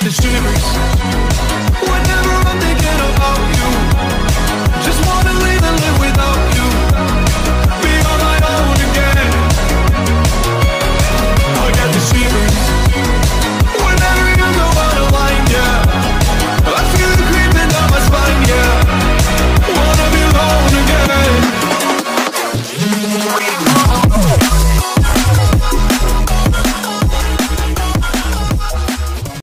the shivers.